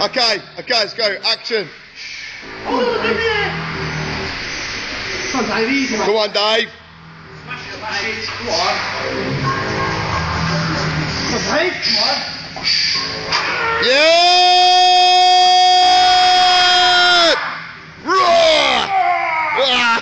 Okay, okay, let's go. Action. Come on, Dave. Come on, Dave. Smash it, smash. Come on. Come on, Dave. Come on. Yeah! Roar! Ah!